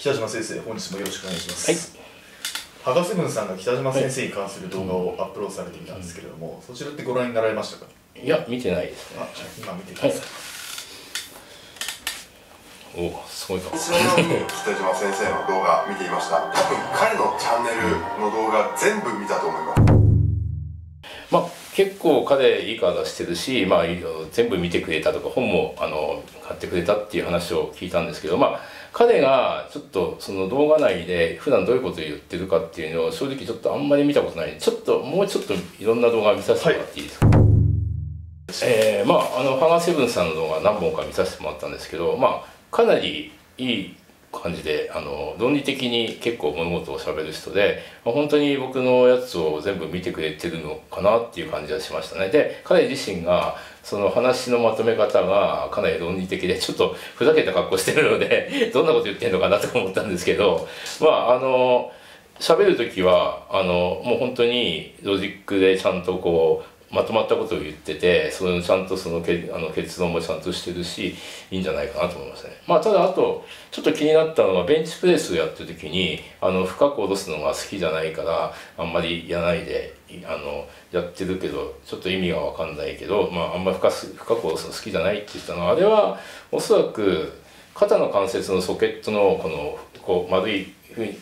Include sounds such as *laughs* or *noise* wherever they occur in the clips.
北島先生本日もよろしくお願いします、はい、ハガセブンさんが北島先生に関する動画をアップロードされていたんですけれども、そちらってご覧になられましたか？いや見てないですね。あじゃあ今見てください、はい。おすごいかも私のように北島先生の動画見ていました。多分彼のチャンネルの動画全部見たと思いますまあ結構彼いい顔出してるし、まあ、全部見てくれたとか本もあの買ってくれたっていう話を聞いたんですけどまあ彼がちょっとその動画内で普段どういうことを言ってるかっていうのを正直ちょっとあんまり見たことない。ちょっともうちょっといろんな動画見させてもらっていいですか、はい、えー、まああのハガセブンさんの動画何本か見させてもらったんですけどまあかなりいい感じであの論理的に結構物事をしゃべる人で、ま、本当に僕のやつを全部見てくれてるのかなっていう感じがしましたね。で彼自身がその話のまとめ方がかなり論理的でちょっとふざけた格好してるので *laughs* どんなこと言ってんのかなとか思ったんですけどまああの喋る時はあのもう本当にロジックでちゃんとこうまとまったことを言っててそのちゃんとそのけあの結論もちゃんとしてるしいいんじゃないかなと思いますね。まあただあとちょっと気になったのはベンチプレスをやってる時にあの深く下ろすのが好きじゃないからあんまりやないであのやってるけどちょっと意味が分かんないけど、まあ、あんまり深く深く下ろすの好きじゃないって言ったのはあれはおそらく肩の関節のソケットのこのこう丸い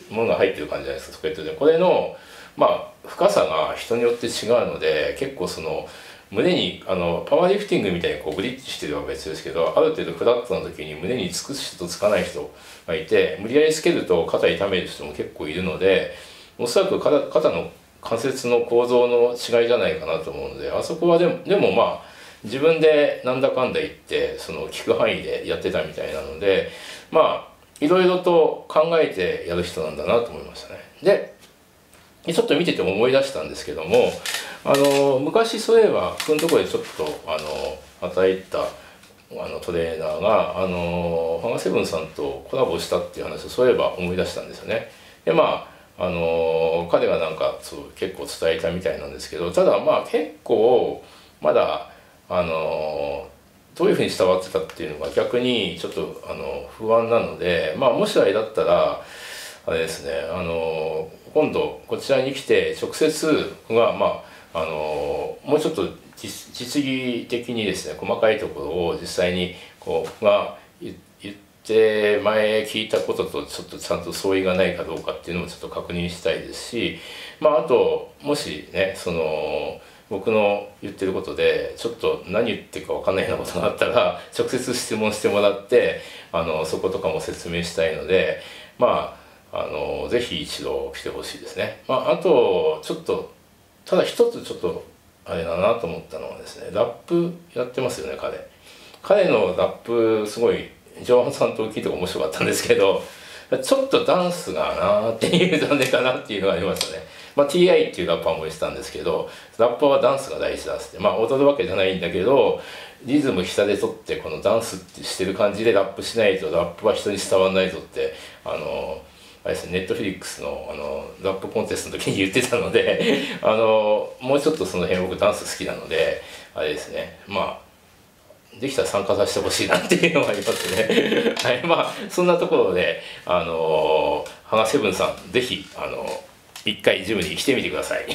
ものが入ってる感じじゃないですかソケットでこれのまあ深さが人によって違うので結構その胸にあのパワーリフティングみたいにこうブリッジしてるは別ですけどある程度フラットな時に胸につく人とつかない人がいて無理やりつけると肩痛める人も結構いるのでおそらく肩肩の関節の構造の違いじゃないかなと思うのであそこはでもでもまあ自分でなんだかんだ言ってその聞く範囲でやってたみたいなのでまあいろいろと考えてやる人なんだなと思いましたね。でちょっと見てて思い出したんですけどもあの昔そういえば僕のところでちょっとあの与えたあのトレーナーがあのハガセブンさんとコラボしたっていう話をそういえば思い出したんですよね。でまああの彼がなんかそう結構伝えたみたいなんですけどただまあ結構まだあのどういうふうに伝わってたっていうのが逆にちょっとあの不安なのでまあもしあれだったらあれですね。あの今度こちらに来て直接がまああのもうちょっと実技的にですね細かいところを実際にこうが言って前聞いたこととちょっとちゃんと相違がないかどうかっていうのもちょっと確認したいですしまああともしねその僕の言ってることでちょっと何言ってるか分かんないようなことがあったら直接質問してもらってあのそことかも説明したいのでまああのぜひ一度来てほしいですね。まあ、あとちょっとただ一つちょっとあれだなと思ったのはですねラップやってますよね彼。彼のラップすごいジョアンさんと聞いて面白かったんですけどちょっとダンスがなっていう残念かなっていうのがありましたね。まあ、TI っていうラッパーも言ってたんですけどラッパーはダンスが大事だっってまあ踊るわけじゃないんだけどリズム下で取ってこのダンスってしてる感じでラップしないとラップは人に伝わらないぞってあのあれですね、ネットフリックスのあのラップコンテストの時に言ってたので *laughs* あのもうちょっとその辺僕ダンス好きなのであれですね。まあできたら参加させてほしいなっていうのがありますね。*laughs* はい。まあそんなところであのハガセブンさん是非あの一回ジムに来てみてください。